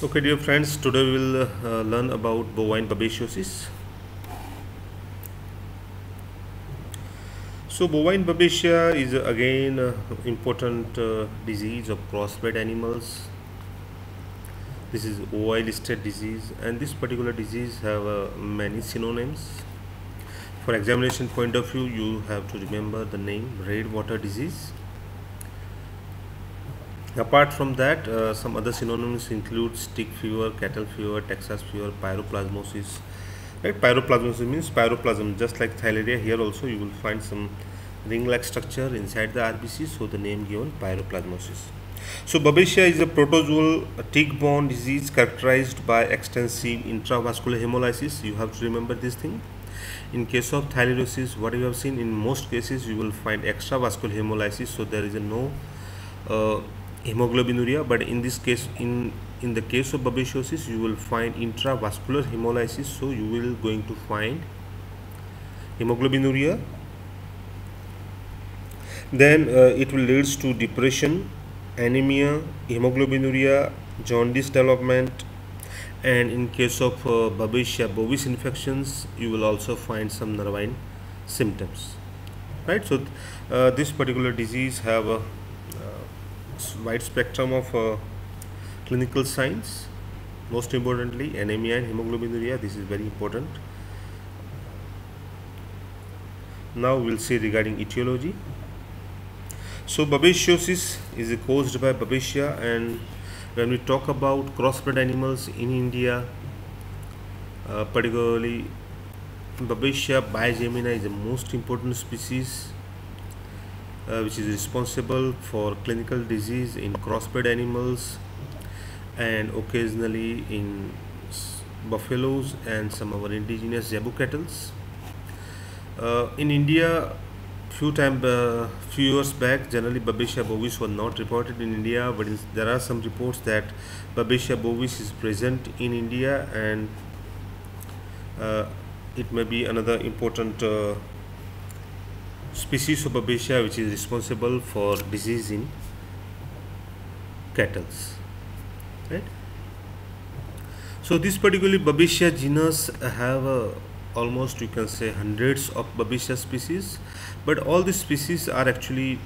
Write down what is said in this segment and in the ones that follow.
Okay, dear friends, today we will uh, learn about bovine babesiosis. So, bovine babesia is uh, again uh, important uh, disease of crossbred animals. This is OI listed disease, and this particular disease have uh, many synonyms. For examination point of view, you have to remember the name red water disease Apart from that, uh, some other synonyms include tick fever, cattle fever, Texas fever, pyroplasmosis. Right, pyroplasmosis means pyroplasm, just like theileria. Here also you will find some ring-like structure inside the RBC, so the name given pyroplasmosis. So Babesia is a protozoal tick-borne disease characterized by extensive intravascular hemolysis. You have to remember this thing. In case of theileriosis, what you have seen in most cases, you will find extravascular hemolysis. So there is a no uh, hemoglobinuria but in this case in in the case of babesiosis you will find intravascular hemolysis so you will going to find hemoglobinuria. Then uh, it will leads to depression anemia hemoglobinuria jaundice development and in case of uh, babesia bovis infections you will also find some nervine symptoms. Right? So uh, this particular disease have a wide spectrum of uh, clinical signs most importantly anemia and hemoglobinuria this is very important. Now we'll see regarding etiology. So babesiosis is caused by babesia and when we talk about crossbred animals in India uh, particularly babesia bigemina is the most important species uh, which is responsible for clinical disease in crossbred animals and occasionally in buffaloes and some of our indigenous zebu cattle. Uh, in India, few time uh, few years back, generally Babesia bovis was not reported in India, but there are some reports that Babesia bovis is present in India and uh, it may be another important uh, species of Babesia which is responsible for disease in cattle. Right? So this particularly Babesia genus have uh, almost you can say hundreds of Babesia species but all these species are actually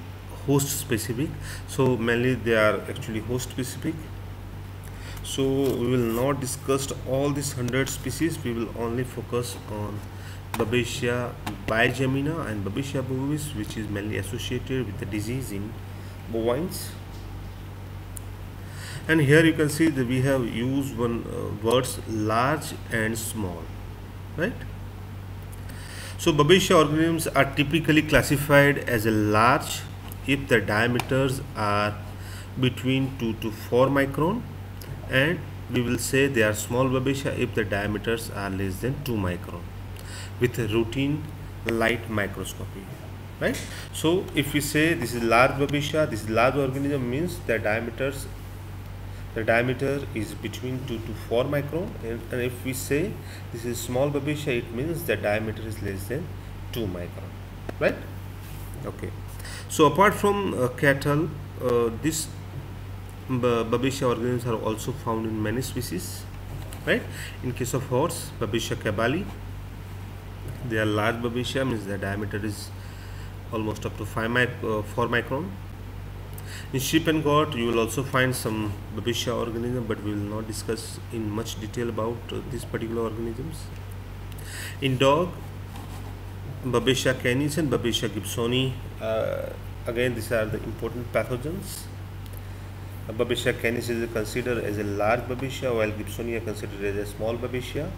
host specific. So mainly they are actually host specific. So we will not discuss all these hundred species. We will only focus on Babesia bigemina and Babesia bovis which is mainly associated with the disease in bovines. And here you can see that we have used one uh, words large and small right? So Babesia organisms are typically classified as a large if the diameters are between 2 to 4 micron and we will say they are small Babesia if the diameters are less than 2 micron with routine light microscopy right? So if we say this is large babesia this large organism means the diameters the diameter is between 2 to 4 micron and, and if we say this is small babesia it means the diameter is less than 2 micron right? Okay. So apart from uh, cattle uh, this babesia organisms are also found in many species right? In case of horse babesia caballi they are large babesia means the diameter is almost up to 5 mic uh, 4 micron. In sheep and goat you will also find some babesia organism but we will not discuss in much detail about uh, these particular organisms. In dog babesia canis and babesia gibsoni uh, again these are the important pathogens. Babesia canis is considered as a large babesia while gibsoni gibsonia considered as a small babesia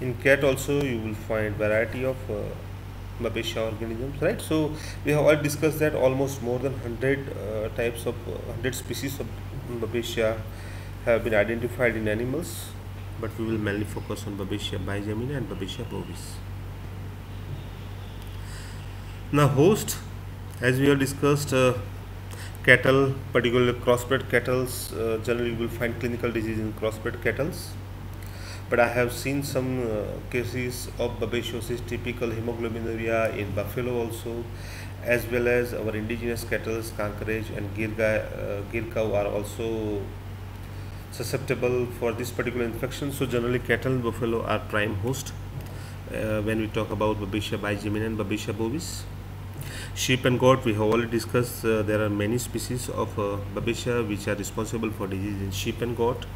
in cat also you will find variety of uh, Babesia organisms right? So we have already discussed that almost more than 100 uh, types of uh, 100 species of Babesia have been identified in animals but we will mainly focus on Babesia bigemina and Babesia bovis. Now host as we have discussed uh, cattle particularly crossbred cattle uh, generally you will find clinical disease in crossbred cattle but I have seen some uh, cases of babesiosis typical hemoglobinuria in buffalo also as well as our indigenous cattle, kankrej and gir, uh, cow are also susceptible for this particular infection. So generally cattle and buffalo are prime host uh, when we talk about Babesia bigemina and Babesia bovis. Sheep and goat we have already discussed uh, there are many species of uh, Babesia which are responsible for disease in sheep and goat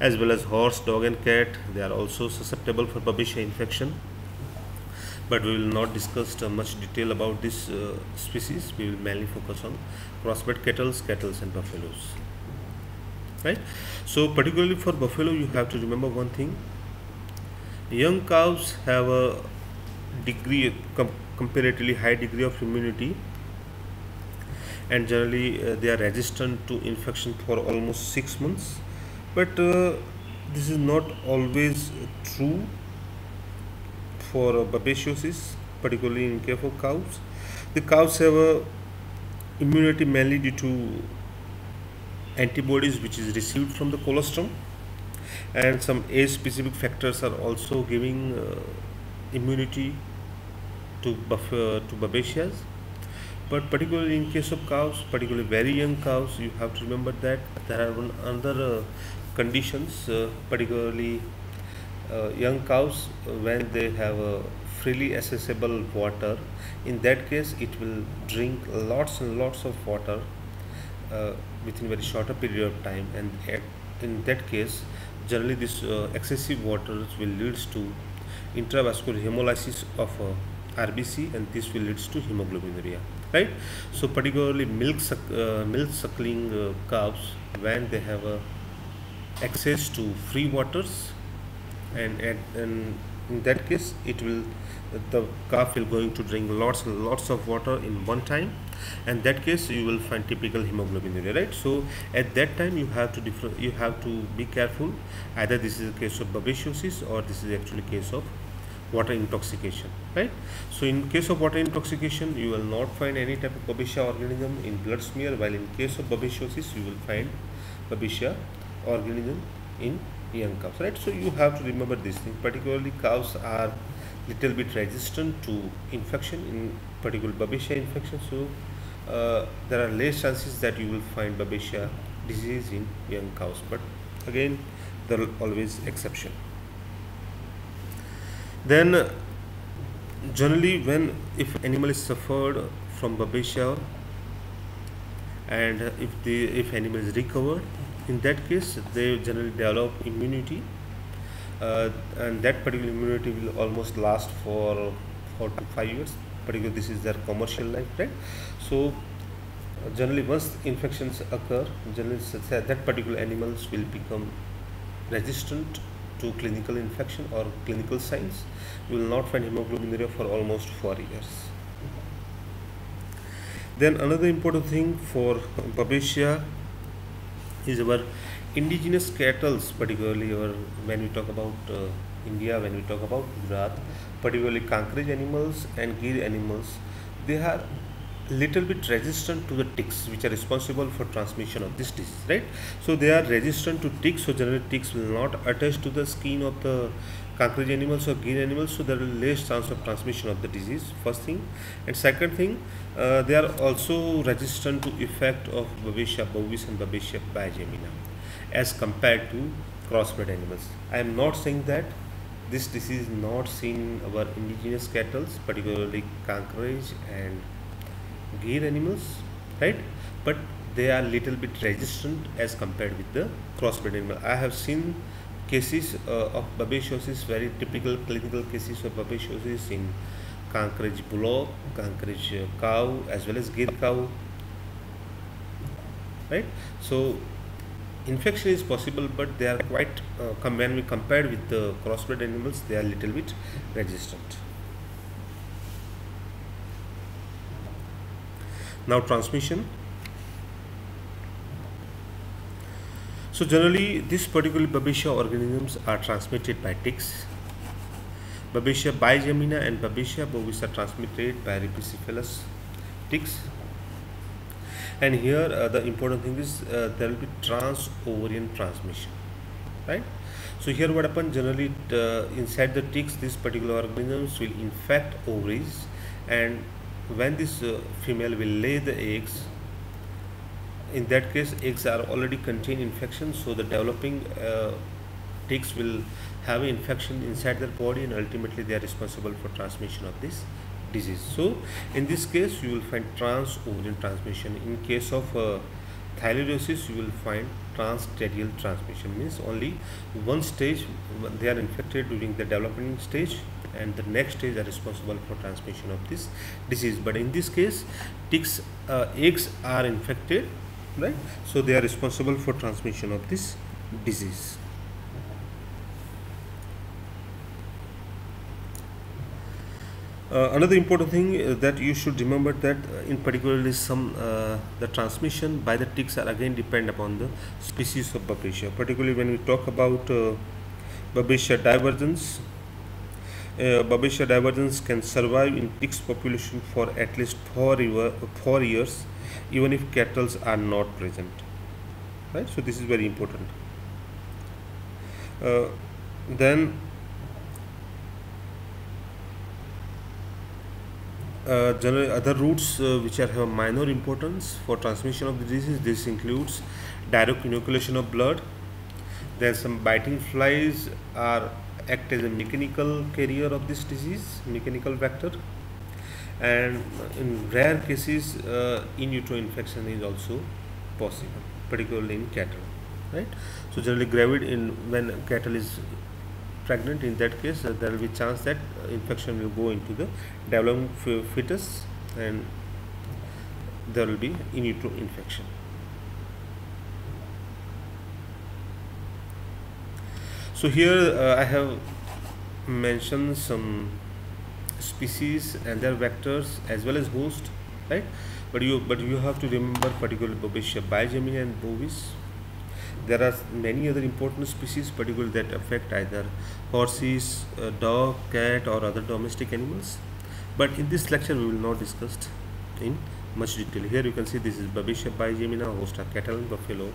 as well as horse, dog and cat they are also susceptible for Babesia infection. But we will not discuss uh, much detail about this uh, species. We will mainly focus on crossbred cattle, cattle and buffaloes. Right? So particularly for buffalo you have to remember one thing. Young cows have a degree com comparatively high degree of immunity. And generally uh, they are resistant to infection for almost six months but uh, this is not always true for babesiosis particularly in case of cows. The cows have a immunity mainly due to antibodies which is received from the colostrum. And some age specific factors are also giving uh, immunity to buff uh, to babesias. But particularly in case of cows particularly very young cows you have to remember that there are one other uh, conditions uh, particularly uh, young cows when they have freely accessible water. In that case it will drink lots and lots of water uh, within very shorter period of time. And in that case generally this uh, excessive water will leads to intravascular hemolysis of uh, RBC and this will leads to hemoglobinuria right? So particularly milk suck, uh, milk suckling uh, calves when they have a access to free waters and, and, and in that case it will the calf will going to drink lots and lots of water in one time. And that case you will find typical hemoglobinuria right? So at that time you have to differ you have to be careful. Either this is a case of babesiosis or this is actually case of water intoxication right? So in case of water intoxication you will not find any type of babesia organism in blood smear while in case of babesiosis you will find babesia organism in young cows right? So you have to remember this thing. Particularly cows are little bit resistant to infection in particular babesia infection. So uh, there are less chances that you will find babesia disease in young cows. But again there are always exception. Then generally when if animal is suffered from babesia and if the if animal is recovered in that case they generally develop immunity uh, and that particular immunity will almost last for four to five years. Particularly this is their commercial life right? So generally once infections occur generally that particular animals will become resistant to clinical infection or clinical signs. You will not find hemoglobinuria for almost four years. Then another important thing for babesia is our indigenous cattle, particularly our when we talk about uh, India, when we talk about Gujarat, particularly kankrej animals and gir animals, they are little bit resistant to the ticks which are responsible for transmission of this disease right? So they are resistant to ticks so generally ticks will not attach to the skin of the kankrej animals or gir animals so there is less chance of transmission of the disease first thing. And second thing uh, they are also resistant to effect of Babesia bovis and Babesia bigemina as compared to crossbred animals. I am not saying that this disease is not seen in our indigenous cattle particularly kankrej and gir animals right? But they are little bit resistant as compared with the crossbred animal. I have seen cases uh, of babesiosis, very typical clinical cases of babesiosis in Kankrej bullock, Kankrej cow as well as gir cow. Right? So infection is possible but they are quite, uh, when we compared with the crossbred animals, they are little bit resistant. Now transmission So generally these particular Babesia organisms are transmitted by ticks. Babesia bigemina and Babesia bovis are transmitted by Rhipicephalus ticks. And here uh, the important thing is uh, there will be trans-ovarian transmission, right? So here what happens generally uh, inside the ticks these particular organisms will infect ovaries and when this uh, female will lay the eggs in that case eggs are already contain infection so the developing uh, ticks will have infection inside their body and ultimately they are responsible for transmission of this disease. So in this case you will find trans transmission. In case of uh, you will find transstadial transmission means only one stage they are infected during the developing stage and the next stage are responsible for transmission of this disease. But in this case ticks uh, eggs are infected right so they are responsible for transmission of this disease Uh, another important thing uh, that you should remember that uh, in particularly some uh, the transmission by the ticks are again depend upon the species of Babesia. Particularly when we talk about uh, Babesia divergens, uh, Babesia divergens can survive in ticks population for at least four, four years even if cattle are not present. Right, so this is very important. Uh, then Uh, generally other routes uh, which are have minor importance for transmission of the disease this includes direct inoculation of blood then some biting flies are act as a mechanical carrier of this disease mechanical vector. And in rare cases uh, in utero infection is also possible particularly in cattle right? So generally gravid in when cattle is pregnant in that case uh, there will be chance that uh, infection will go into the developing fetus and there will be in utero infection so here uh, I have mentioned some species and their vectors as well as host right but you but you have to remember particularly Babesia bigemina and bovis there are many other important species particularly that affect either horses, uh, dog, cat or other domestic animals. But in this lecture we will not discuss in much detail. Here you can see this is Babesia bigemina, host are cattle and buffalo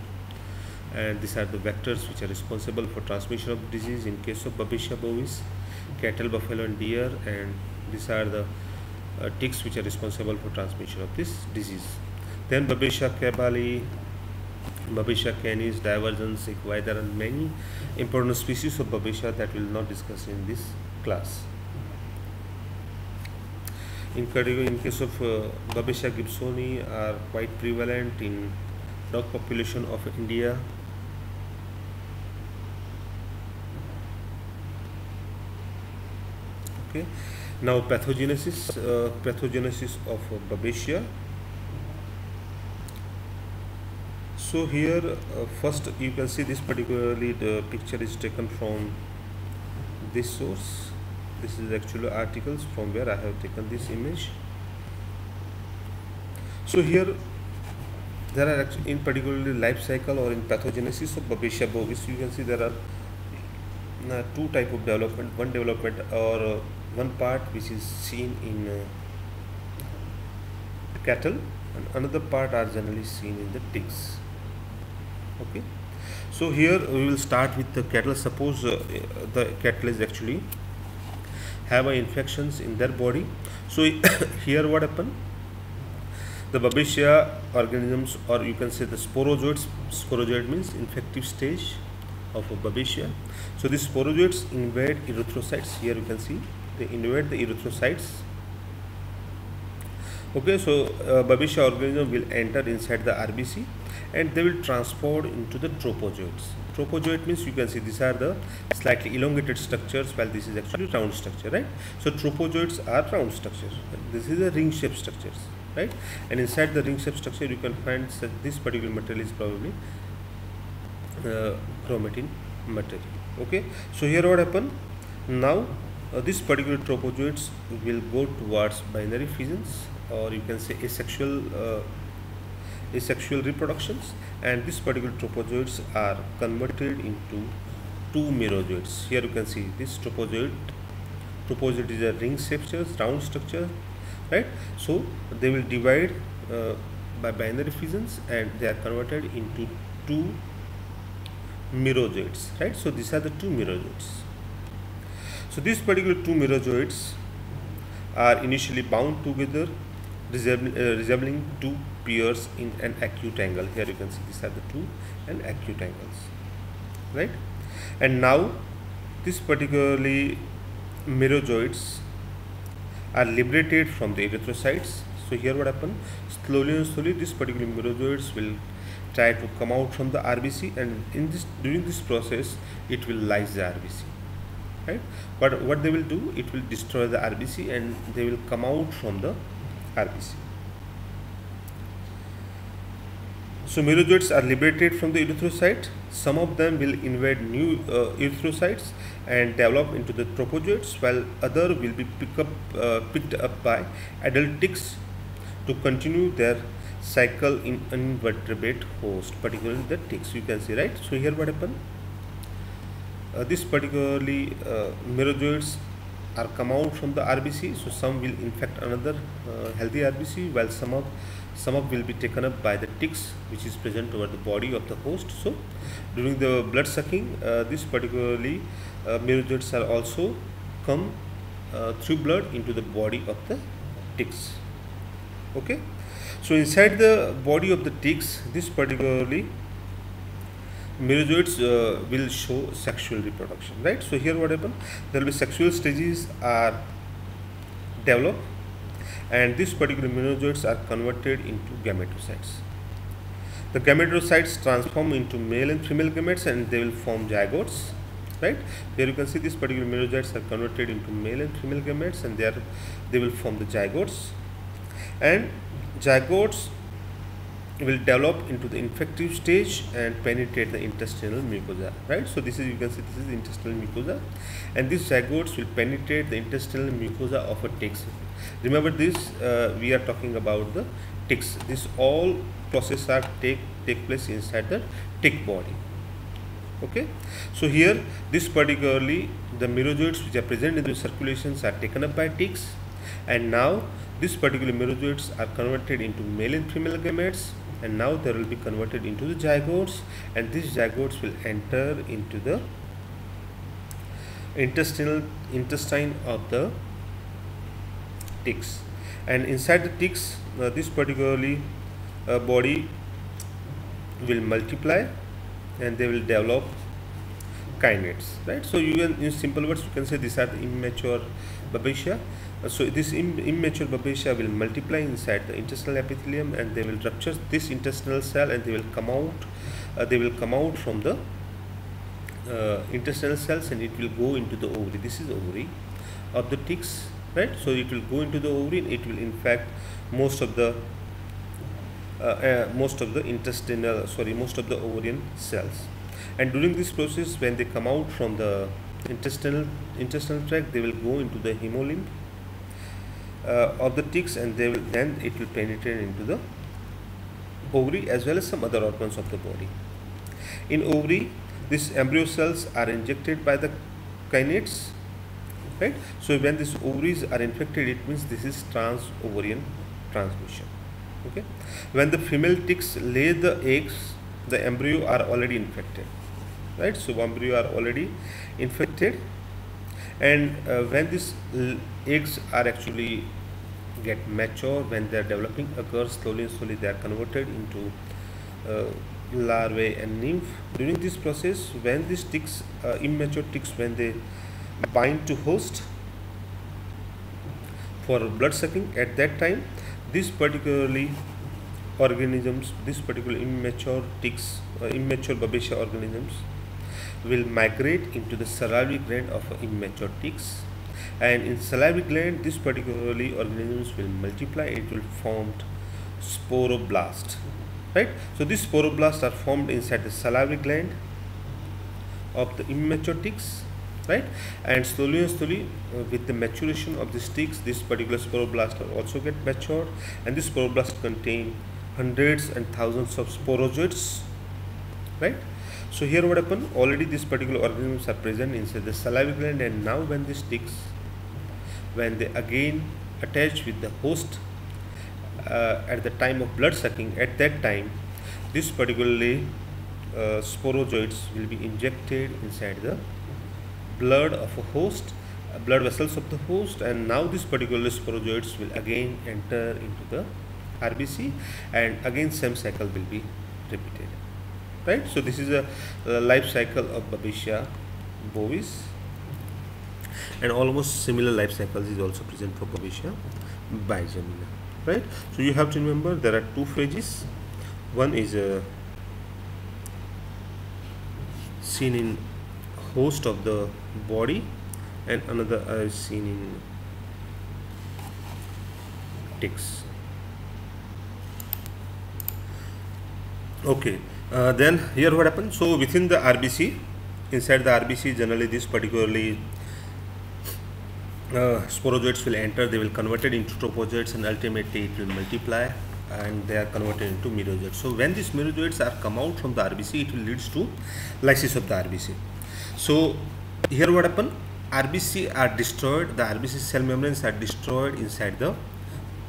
and these are the vectors which are responsible for transmission of disease in case of Babesia bovis, cattle, buffalo and deer and these are the uh, ticks which are responsible for transmission of this disease. Then Babesia caballi, Babesia canis, divergens, equi. There are many important species of Babesia that we will not discuss in this class. In, in case of uh, Babesia gibsoni are quite prevalent in dog population of India. Okay. Now pathogenesis, uh, pathogenesis of uh, Babesia. so here uh, first you can see this particularly the picture is taken from this source this is actually articles from where I have taken this image so here there are actually in particularly life cycle or in pathogenesis of Babesia bovis you can see there are uh, two type of development one development or uh, one part which is seen in uh, cattle and another part are generally seen in the ticks. Okay? So here we will start with the cattle. Suppose uh, the cattle is actually have infections in their body. So here what happen the babesia organisms or you can say the sporozoids sporozoid means infective stage of a babesia. So these sporozoids invade erythrocytes. Here you can see they invade the erythrocytes okay so uh, babesia organism will enter inside the rbc and they will transport into the trophozoites. Tropozoid means you can see these are the slightly elongated structures while this is actually round structure, right? So trophozoites are round structures. This is a ring shaped structures, right? And inside the ring shaped structure you can find this particular material is probably uh, chromatin material. Okay, so here what happen now uh, this particular trophozoites will go towards binary fissions or you can say asexual uh, asexual reproductions and these particular tropozoids are converted into two merozoids. Here you can see this tropozoid. Tropozoid is a ring structure, round structure, right? So they will divide uh, by binary fissions and they are converted into two merozoids, right? So these are the two merozoids. So these particular two merozoids are initially bound together resembling, uh, two pairs in an acute angle. Here you can see these are the two and acute angles right? And now this particularly merozoites are liberated from the erythrocytes. So here what happened? Slowly and slowly this particular merozoites will try to come out from the RBC and in this during this process it will lyse the RBC right but what they will do it will destroy the RBC and they will come out from the RBC so merozoites are liberated from the erythrocyte some of them will invade new uh, erythrocytes and develop into the trophozoites while other will be pick up, uh, picked up by adult ticks to continue their cycle in invertebrate host particularly the ticks you can see right? So here what happened uh, this particularly uh, merozoites are come out from the RBC so some will infect another uh, healthy RBC while some of some of will be taken up by the ticks which is present over the body of the host. So during the blood sucking uh, this particularly uh, merozoites are also come uh, through blood into the body of the ticks. Okay? So inside the body of the ticks, this particularly merozoites uh, will show sexual reproduction, right? So here what happens? There will be sexual stages are developed and these particular merozoites are converted into gametocytes. The gametocytes transform into male and female gametes and they will form zygotes right here you can see these particular merozoites are converted into male and female gametes and they are they will form the zygotes and zygotes will develop into the infective stage and penetrate the intestinal mucosa right? So this is you can see this is intestinal mucosa. And these zygotes will penetrate the intestinal mucosa of a tick remember this uh, we are talking about the ticks. This all process are take take place inside the tick body. Okay? So here this particularly the merozoites which are present in the circulations are taken up by ticks. And now these particular merozoites are converted into male and female gametes and now they will be converted into the zygotes. And these zygotes will enter into the intestinal intestine of the ticks. And inside the ticks uh, this particularly uh, body will multiply and they will develop kinetes right? So you can in simple words you can say these are the immature babesia so this Im immature babesia will multiply inside the intestinal epithelium and they will rupture this intestinal cell and they will come out uh, they will come out from the uh, intestinal cells and it will go into the ovary. This is ovary of the ticks right? So it will go into the ovary and it will infect most of the uh, uh most of the intestinal sorry most of the ovarian cells. And during this process when they come out from the intestinal intestinal tract they will go into the hemolymph uh, of the ticks and they will then it will penetrate into the ovary as well as some other organs of the body. In ovary, these embryo cells are injected by the kinetes, right? So when these ovaries are infected, it means this is trans ovarian transmission. Okay. When the female ticks lay the eggs, the embryo are already infected, right? So embryo are already infected and uh, when these eggs are actually get mature when they are developing occurs. Slowly and slowly they are converted into uh, larvae and nymph. During this process when these ticks uh, immature ticks when they bind to host for blood sucking at that time these particularly organisms this particular immature ticks uh, immature babesia organisms will migrate into the salivary gland of immature ticks and in salivary gland this particularly organisms will multiply it will form sporoblast right? So these sporoblasts are formed inside the salivary gland of the immature ticks right? And slowly and slowly uh, with the maturation of the ticks this particular sporoblast also get matured. And this sporoblast contain hundreds and thousands of sporozoites right? So here what happened? Already these particular organisms are present inside the salivary gland. And now when this ticks when they again attach with the host uh, at the time of blood sucking at that time this particularly uh, sporozoites will be injected inside the blood of a host uh, blood vessels of the host and now this particular sporozoites will again enter into the RBC and again same cycle will be repeated. Right? So this is a, a life cycle of Babesia bovis and almost similar life cycles is also present for Babesia bigemina right? So you have to remember there are two phases one is a seen in host of the body and another is seen in ticks. Okay uh, then here what happens so within the rbc inside the rbc generally this particularly uh, sporozoites will enter they will convert it into trophozoites and ultimately it will multiply and they are converted into merozoites so when these merozoites are come out from the rbc it will leads to lysis of the rbc so here what happen rbc are destroyed the rbc cell membranes are destroyed inside the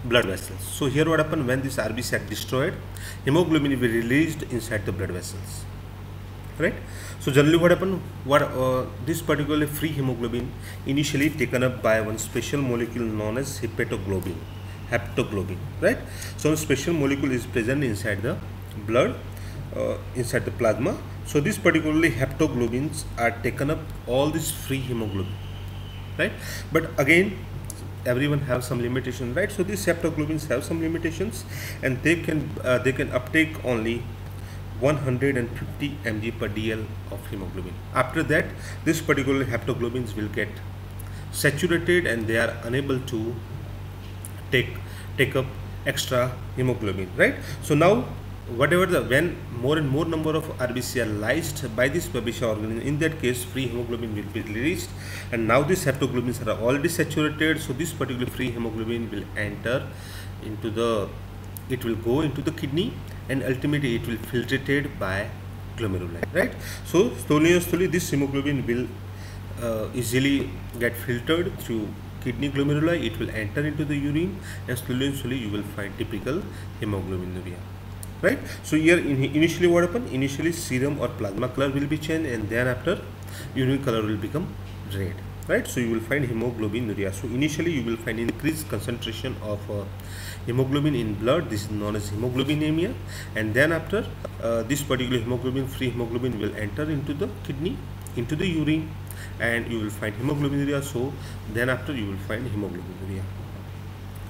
blood vessels. So here what happen when these rbc are destroyed hemoglobin will be released inside the blood vessels right? So generally what happen what uh, this particularly free hemoglobin initially taken up by one special molecule known as hepatoglobin haptoglobin right? So a special molecule is present inside the blood uh, inside the plasma. So these particularly haptoglobins are taken up all this free hemoglobin right? But again everyone have some limitation right? So these haptoglobins have some limitations and they can uh, they can uptake only 150 mg per dl of hemoglobin. After that this particular haptoglobins will get saturated and they are unable to take take up extra hemoglobin right? So now whatever the when more and more number of RBC are lysed by this Babesia organism in that case free hemoglobin will be released. And now these haptoglobins are already saturated so this particular free hemoglobin will enter into the it will go into the kidney and ultimately it will filtrated by glomeruli right? So slowly and slowly this hemoglobin will uh, easily get filtered through kidney glomeruli. It will enter into the urine and slowly and slowly you will find typical hemoglobinuria right? So here in, initially what happened? Initially serum or plasma color will be changed and then after urine color will become red right? So you will find hemoglobinuria. So initially you will find increased concentration of uh, hemoglobin in blood this is known as hemoglobinemia and then after uh, this particular hemoglobin free hemoglobin will enter into the kidney into the urine and you will find hemoglobinuria so then after you will find hemoglobinuria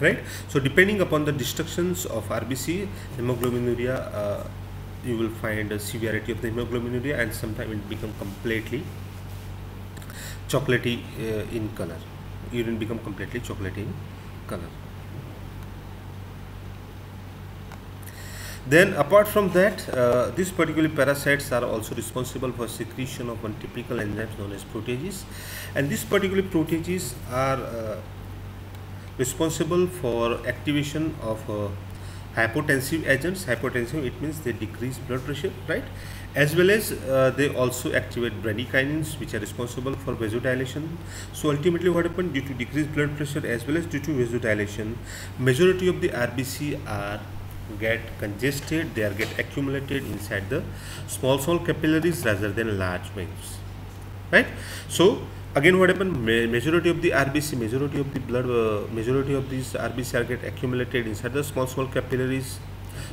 right? So depending upon the destructions of rbc hemoglobinuria uh, you will find a severity of the hemoglobinuria and sometimes it become completely chocolatey uh, in color. Urine become completely chocolatey in color then apart from that uh, these particular parasites are also responsible for secretion of one typical enzymes known as proteases. And these particular proteases are uh, responsible for activation of uh, hypotensive agents. Hypotensive it means they decrease blood pressure right? As well as uh, they also activate bradykinins which are responsible for vasodilation. So ultimately what happened? Due to decreased blood pressure as well as due to vasodilation majority of the rbc are get congested they are get accumulated inside the small small capillaries rather than large veins right? So again what happened? Majority of the rbc majority of the blood uh, majority of these rbc are get accumulated inside the small small capillaries.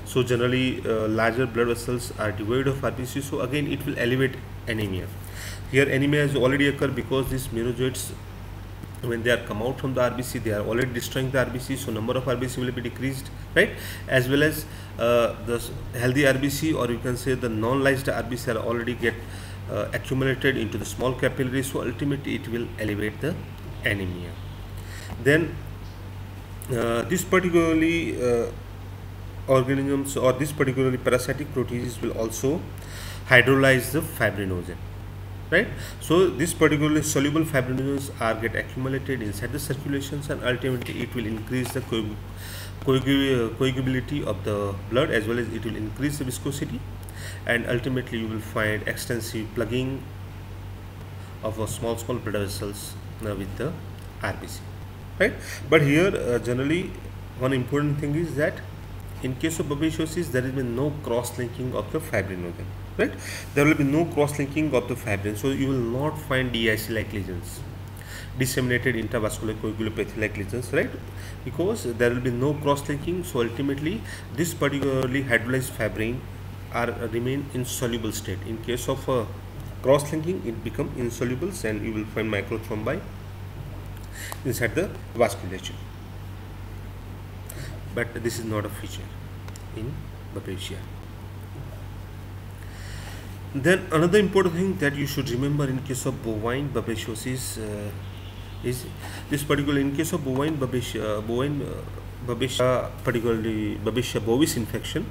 So generally uh, larger blood vessels are devoid of rbc so again it will elevate anemia. Here anemia has already occurred because these merozoites when they are come out from the RBC they are already destroying the RBC so number of RBC will be decreased right? As well as uh, the healthy RBC or you can say the non-lysed RBC are already get uh, accumulated into the small capillaries so ultimately it will elevate the anemia. Then uh, this particularly uh, organisms or this particularly parasitic proteases will also hydrolyze the fibrinogen right? So this particularly soluble fibrinogens are get accumulated inside the circulations and ultimately it will increase the coagulability of the blood as well as it will increase the viscosity. And ultimately you will find extensive plugging of a small small blood vessels with the RBC right? But here uh, generally one important thing is that in case of babesiosis there been no cross linking of the fibrinogen right? There will be no cross linking of the fibrin so you will not find DIC like lesions disseminated intravascular coagulopathy like lesions right? Because there will be no cross-linking so ultimately this particularly hydrolyzed fibrin are remain insoluble state. In case of uh, cross-linking it become insoluble and you will find microthrombi inside the vasculature but this is not a feature in Babesia. Then another important thing that you should remember in case of bovine babesiosis uh, is this particular in case of bovine babesia, bovine uh, babesia, particularly babesia bovis infection,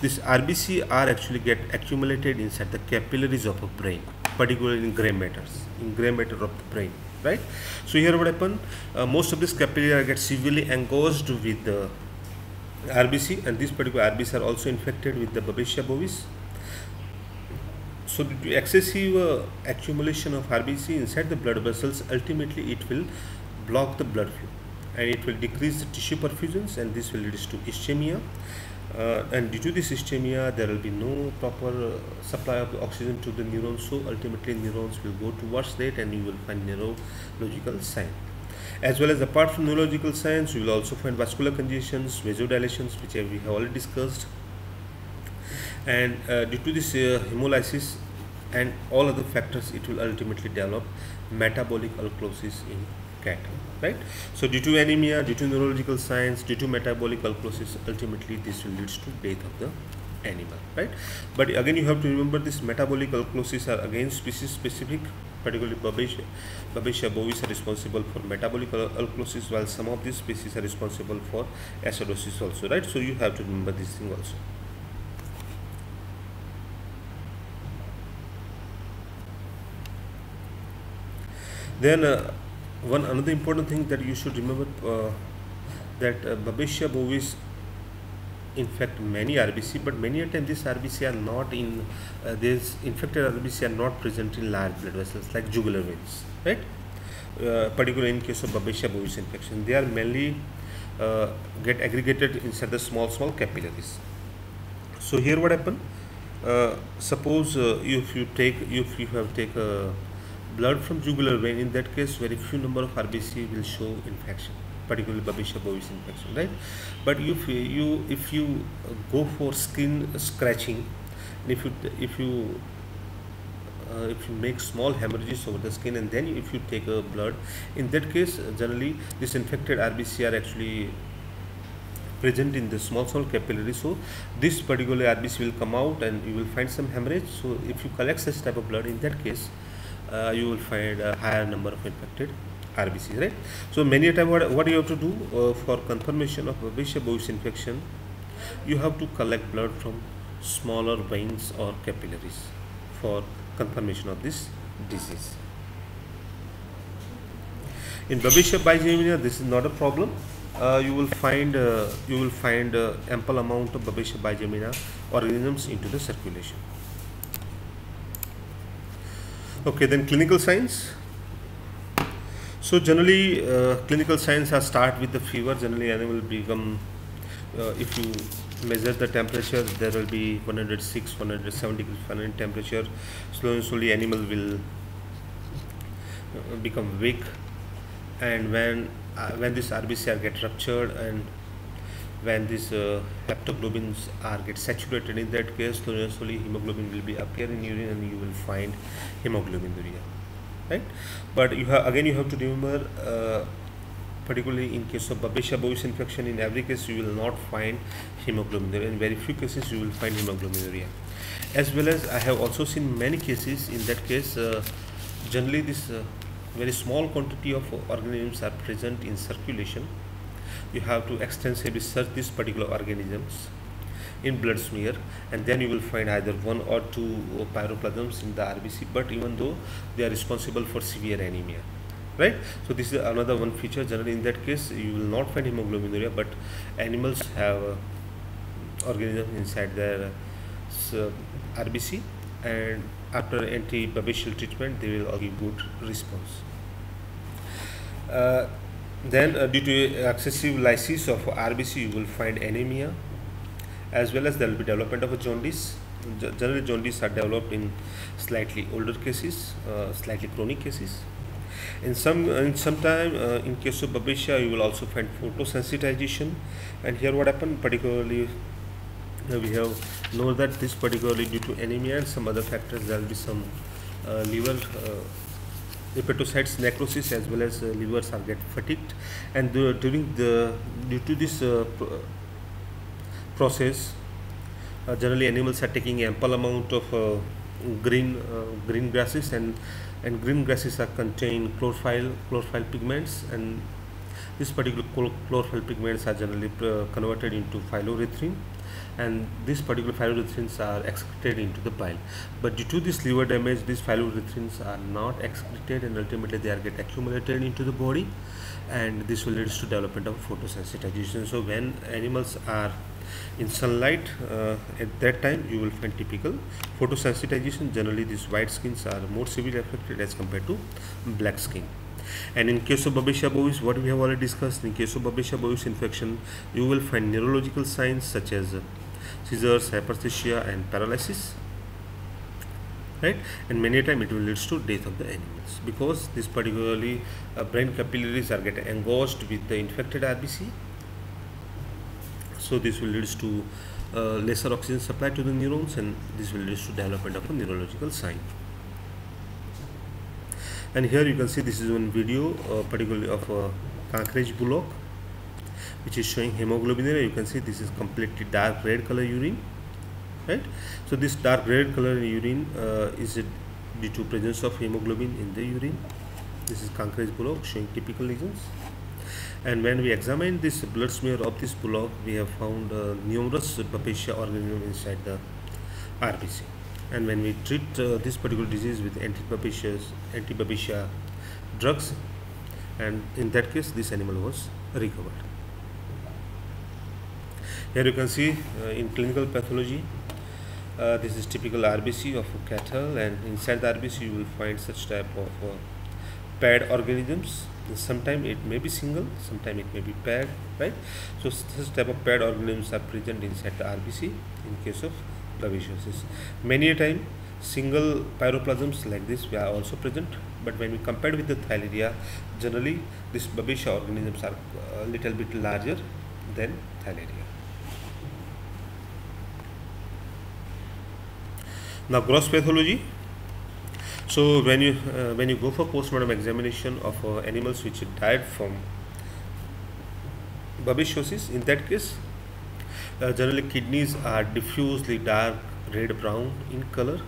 this RBC are actually get accumulated inside the capillaries of a brain, particularly in gray matters, in gray matter of the brain, right? So here what happen, uh, most of this capillary get severely engorged with the RBC and these particular RBC are also infected with the Babesia bovis. So to excessive uh, accumulation of RBC inside the blood vessels, ultimately it will block the blood flow and it will decrease the tissue perfusions and this will lead to ischemia. Uh, and due to this ischemia, there will be no proper uh, supply of oxygen to the neurons. So ultimately neurons will go towards that and you will find neurological sign as well as apart from neurological signs you will also find vascular congestions vasodilations which we have already discussed and uh, due to this uh, hemolysis and all other factors it will ultimately develop metabolic alkalosis in cattle right? So due to anemia due to neurological signs due to metabolic alkalosis ultimately this will lead to death of the animal right? But again you have to remember this metabolic alkalosis are again species specific particularly Babesia, Babesia bovis are responsible for metabolic alkalosis while some of these species are responsible for acidosis also right? So you have to remember this thing also then uh, one another important thing that you should remember uh, that uh, Babesia bovis infect many RBC, but many a time these RBC are not in uh, these infected RBC are not present in large blood vessels like jugular veins, right? Uh, particularly in case of Babesia bovis infection, they are mainly uh, get aggregated inside the small small capillaries. So here what happen? Uh, suppose uh, if you take if you have take a blood from jugular vein, in that case very few number of RBC will show infection particularly Babesia bovis infection, right? But if you if you go for skin scratching, if you if you uh, if you make small hemorrhages over the skin and then if you take a blood, in that case generally this infected RBC are actually present in the small small capillary so this particular RBC will come out and you will find some hemorrhage so if you collect such type of blood in that case you will find a higher number of infected RBCs, right? So many a time what, what you have to do uh, for confirmation of Babesia bovis infection, you have to collect blood from smaller veins or capillaries for confirmation of this disease. In Babesia bigemina, this is not a problem. Uh, you will find uh, you will find uh, ample amount of Babesia bigemina organisms into the circulation. Okay, then clinical signs. So generally, uh, clinical signs are start with the fever. Generally, animal will become, uh, if you measure the temperature, there will be 106, 170 degree Fahrenheit temperature. Slowly, slowly, animal will uh, become weak, and when uh, when this RBCR get ruptured and when these uh, haptoglobins are get saturated, in that case, slowly, slowly hemoglobin will be appear in urine, and you will find hemoglobinuria right? But you have again you have to remember uh, particularly in case of Babesia bovis infection in every case you will not find hemoglobinuria in very few cases you will find hemoglobinuria as well as I have also seen many cases. In that case uh, generally this uh, very small quantity of organisms are present in circulation you have to extensively search these particular organisms in blood smear and then you will find either one or two pyroplasms in the RBC but even though they are responsible for severe anemia right? So this is another one feature. Generally in that case you will not find hemoglobinuria but animals have uh, organisms inside their uh, RBC and after anti-babesial treatment they will give good response. Uh, then uh, due to excessive lysis of RBC you will find anemia as well as there will be development of a jaundice. Generally, jaundice are developed in slightly older cases, uh, slightly chronic cases. in some in some time uh, in case of Babesia you will also find photosensitization and here what happened particularly uh, we have know that this particularly due to anemia and some other factors there will be some uh, liver uh, hepatocytes necrosis as well as uh, livers are get fatigued. And during the due to this uh, process uh, generally animals are taking ample amount of uh, green uh, green grasses and and green grasses are contain chlorophyll chlorophyll pigments and this particular chlorophyll pigments are generally uh, converted into phylloerythrin and these particular phylloerythrins are excreted into the bile. But due to this liver damage these phylloerythrins are not excreted and ultimately they are get accumulated into the body and this will lead to development of photosensitization. So when animals are in sunlight uh, at that time you will find typical photosensitization. Generally these white skins are more severely affected as compared to black skin. And in case of Babesia bovis what we have already discussed in case of Babesia bovis infection you will find neurological signs such as seizures hyperesthesia and paralysis right? And many a time it will lead to death of the animals because this particularly uh, brain capillaries are getting engorged with the infected RBC so this will lead to uh, lesser oxygen supply to the neurons and this will lead to development of a neurological sign. And here you can see this is one video uh, particularly of a Kankrej bullock which is showing hemoglobin you can see this is completely dark red color urine right? So this dark red color urine uh, is due to presence of hemoglobin in the urine? This is Kankrej bullock showing typical lesions. And when we examine this blood smear of this bullock we have found uh, numerous Babesia organism inside the RBC and when we treat uh, this particular disease with anti-Babesia anti drugs and in that case this animal was recovered here you can see uh, in clinical pathology. Uh, this is typical RBC of cattle and inside the RBC you will find such type of uh, paired organisms. Sometimes it may be single sometimes it may be paired right? So this type of paired organisms are present inside the rbc in case of babesiosis. Many a time single piroplasms like this are also present but when we compare with the theileria generally these babesia organisms are a little bit larger than theileria now gross pathology. So when you uh, when you go for postmortem examination of uh, animals which died from babesiosis in that case uh, generally kidneys are diffusely dark red brown in color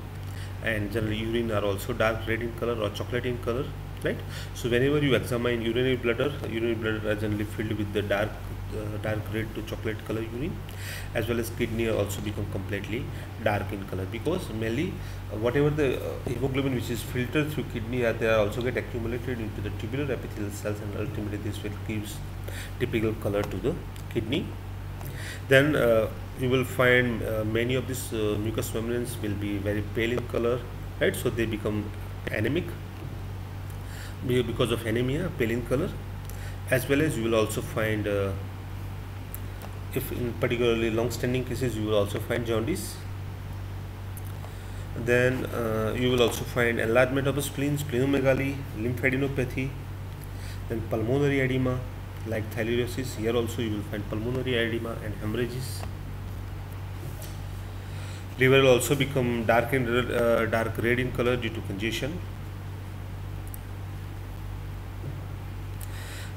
and generally urine are also dark red in color or chocolate in color right? So whenever you examine urinary bladder urinary bladder are generally filled with the dark uh, dark red to chocolate color urine as well as kidney also become completely dark in color. Because mainly uh, whatever the uh, hemoglobin which is filtered through kidney uh, they are also get accumulated into the tubular epithelial cells and ultimately this will gives typical color to the kidney. Then uh, you will find uh, many of these uh, mucous membranes will be very pale in color right? So they become anemic because of anemia pale in color. As well as you will also find if in particularly long-standing cases you will also find jaundice then uh, you will also find enlargement of the spleen, splenomegaly, lymphadenopathy, then pulmonary edema like theileriosis. Here also you will find pulmonary edema and hemorrhages. Liver will also become dark in uh, dark red in color due to congestion.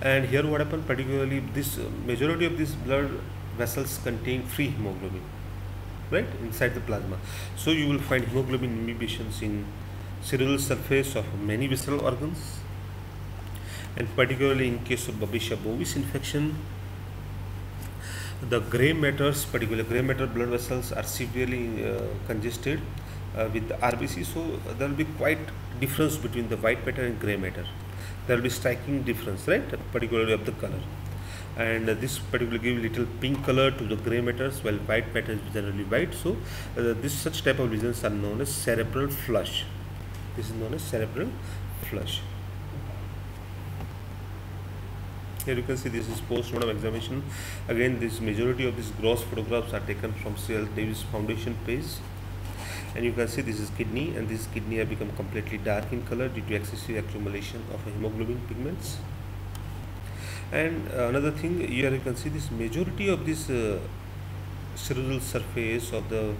And here what happened particularly this majority of this blood vessels contain free hemoglobin right inside the plasma. So you will find hemoglobin imbibitions in cerebral surface of many visceral organs and particularly in case of Babesia bovis infection. The gray matters particularly gray matter blood vessels are severely uh, congested uh, with the RBC so there will be quite difference between the white matter and gray matter. There will be striking difference right particularly of the color and this particularly give little pink color to the gray matters while white matter is generally white. So uh, this such type of lesions are known as cerebral flush. This is known as cerebral flush. Here you can see this is post-mortem examination. Again this majority of these gross photographs are taken from C.L. Davis Foundation page. And you can see this is kidney and this kidney have become completely dark in color due to excessive accumulation of hemoglobin pigments and another thing here you can see this majority of this uh, cerebral surface of the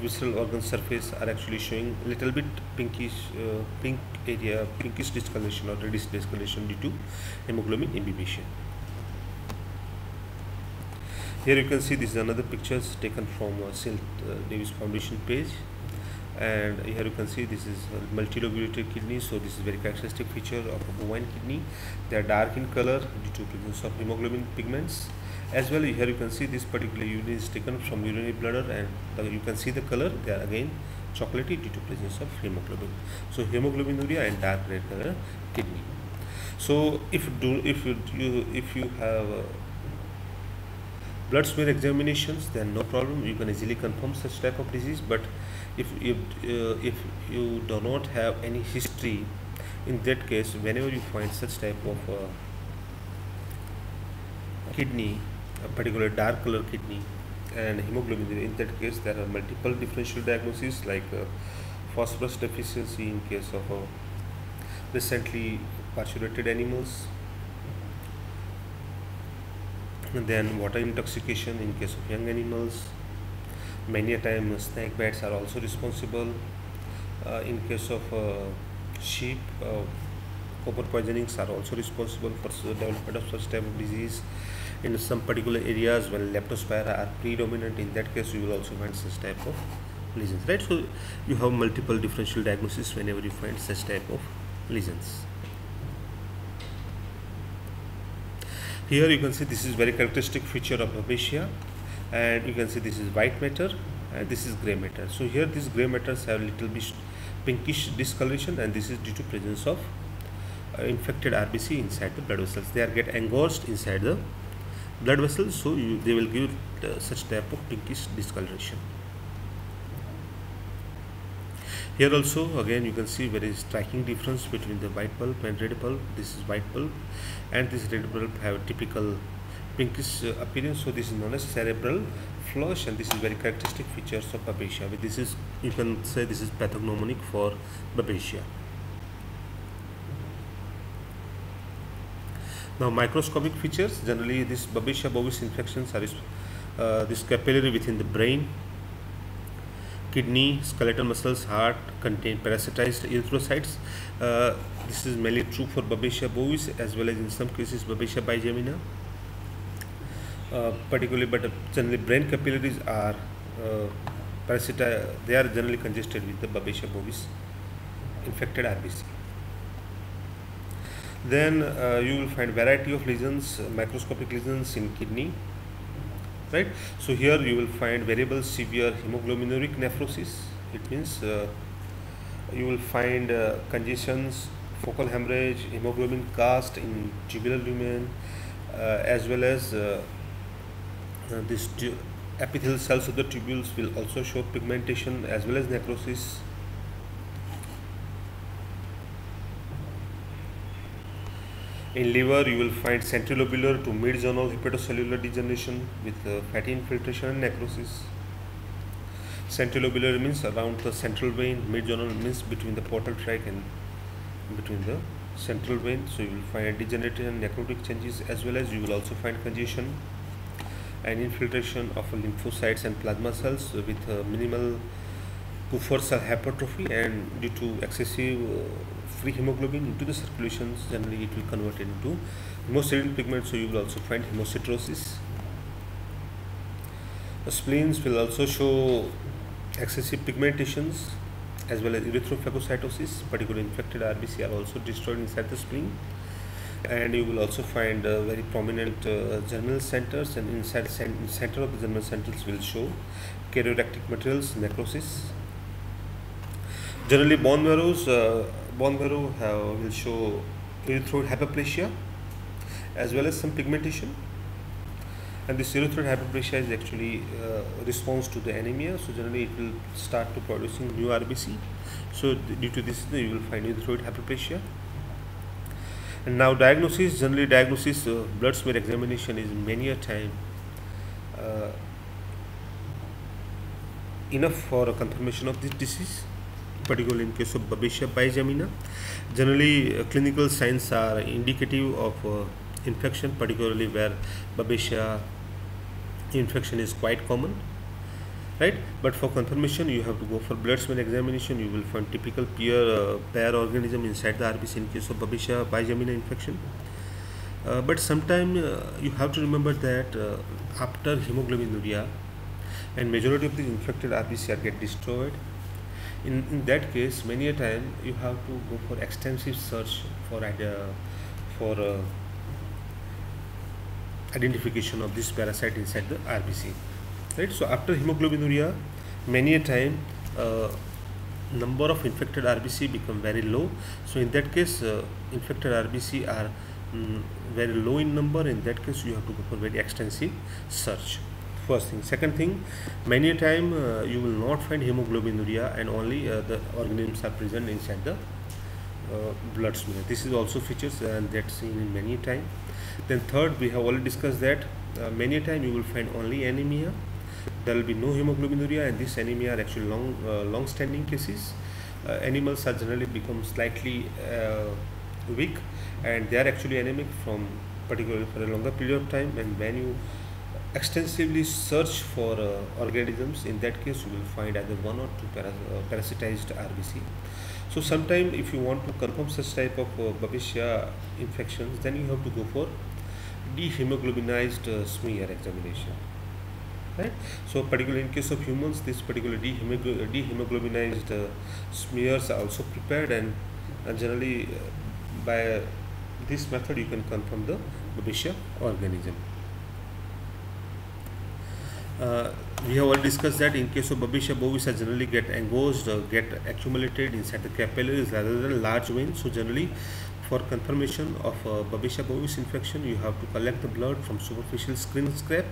visceral organ surface are actually showing a little bit pinkish uh, pink area pinkish discoloration or reddish discoloration due to hemoglobin imbibition here you can see this is another pictures taken from uh, St. Uh, Davis Foundation page and here you can see this is multilobulated kidney so this is very characteristic feature of a bovine kidney. They are dark in color due to presence of hemoglobin pigments. As well here you can see this particular urine is taken from urinary bladder and you can see the color they are again chocolatey due to presence of hemoglobin. So hemoglobinuria and dark red color kidney. So if do if you, if you have uh, blood smear examinations then no problem. You can easily confirm such type of disease but if you uh, if you do not have any history in that case whenever you find such type of uh, kidney a particular dark color kidney and hemoglobin in that case there are multiple differential diagnoses like uh, phosphorus deficiency in case of uh, recently parturited animals and then water intoxication in case of young animals many a time uh, snake bites are also responsible uh, in case of uh, sheep uh, copper poisonings are also responsible for development of such type of disease. In some particular areas when leptospira are predominant in that case you will also find such type of lesions right? So you have multiple differential diagnosis whenever you find such type of lesions. Here you can see this is very characteristic feature of Babesia and you can see this is white matter and this is gray matter. So here these gray matters have little bit pinkish discoloration and this is due to presence of uh, infected RBC inside the blood vessels. They are get engorged inside the blood vessels so you, they will give uh, such type of pinkish discoloration. Here also again you can see very striking difference between the white pulp and red pulp this is white pulp and this red pulp have typical pinkish uh, appearance so this is known as cerebral flush and this is very characteristic features of babesia. This is you can say this is pathognomonic for babesia. Now microscopic features generally this babesia bovis infections are uh, this capillary within the brain kidney skeletal muscles heart contain parasitized erythrocytes. Uh, this is mainly true for babesia bovis as well as in some cases babesia bigemina uh, particularly but generally brain capillaries are uh, parasita they are generally congested with the Babesia bovis infected RBC. Then uh, you will find variety of lesions, microscopic lesions in kidney, right? So here you will find variable severe hemoglobinuric nephrosis. It means uh, you will find uh, congestions, focal hemorrhage, hemoglobin cast in tubular lumen, uh, as well as uh, this epithelial cells of the tubules will also show pigmentation as well as necrosis. In liver you will find centrilobular to mid-zonal hepatocellular degeneration with uh, fatty infiltration and necrosis. Centrilobular means around the central vein mid-zonal means between the portal tract and between the central vein. So you will find degenerative and necrotic changes as well as you will also find congestion and infiltration of lymphocytes and plasma cells with uh, minimal Kupffer cell hypertrophy and due to excessive uh, free hemoglobin into the circulations generally it will convert into hemocytic pigment so you will also find hemosiderosis. The spleens will also show excessive pigmentations as well as erythrophagocytosis particularly infected RBC are also destroyed inside the spleen and you will also find uh, very prominent uh, germinal centers and inside center of the germinal centers will show karyorrhectic materials necrosis. Generally bone marrows uh, bone marrow have, will show erythroid hyperplasia as well as some pigmentation. And this erythroid hyperplasia is actually uh, response to the anemia. So generally it will start to producing new RBC so due to this you will find erythroid hyperplasia and now diagnosis, generally diagnosis, uh, blood smear examination is many a time uh, enough for a confirmation of this disease particularly in case of Babesia bigemina. Generally, uh, clinical signs are indicative of uh, infection, particularly where Babesia infection is quite common right? But for confirmation you have to go for blood smear examination. You will find typical peer uh, pair organism inside the RBC in case of Babesia bigemina infection. Uh, but sometimes uh, you have to remember that uh, after hemoglobinuria and majority of the infected RBC are get destroyed. In, in that case many a time you have to go for extensive search for uh, for uh, identification of this parasite inside the RBC right so after hemoglobinuria many a time uh, number of infected RBC become very low. So in that case uh, infected RBC are um, very low in number. In that case you have to go for very extensive search. First thing. Second thing many a time uh, you will not find hemoglobinuria and only uh, the organisms are present inside the uh, blood smear. This is also features and that's seen in many time. Then third we have already discussed that uh, many a time you will find only anemia there will be no hemoglobinuria and this anemia are actually long uh, long standing cases. Uh, animals are generally become slightly weak and they are actually anemic from particularly for a longer period of time and when you extensively search for uh, organisms in that case you will find either one or two uh, parasitized RBC so sometime if you want to confirm such type of uh, Babesia infections then you have to go for dehemoglobinized uh, smear examination right? So particularly in case of humans this particular dehemoglobinized uh, smears are also prepared and, and generally uh, by this method you can confirm the Babesia organism. Uh, we have already discussed that in case of Babesia bovis generally get engorged uh, get accumulated inside the capillaries rather than large veins. So generally for confirmation of uh, Babesia bovis infection you have to collect the blood from superficial skin scrape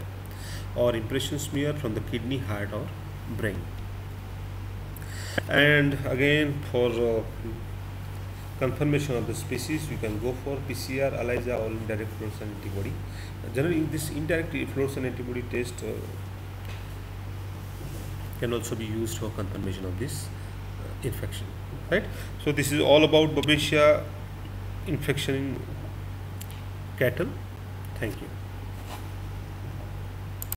or impression smear from the kidney heart or brain. And again for uh, confirmation of the species you can go for PCR, ELISA or indirect fluorescent antibody. Generally this indirect fluorescent antibody test uh, can also be used for confirmation of this uh, infection right? So this is all about babesia infection in cattle. Thank you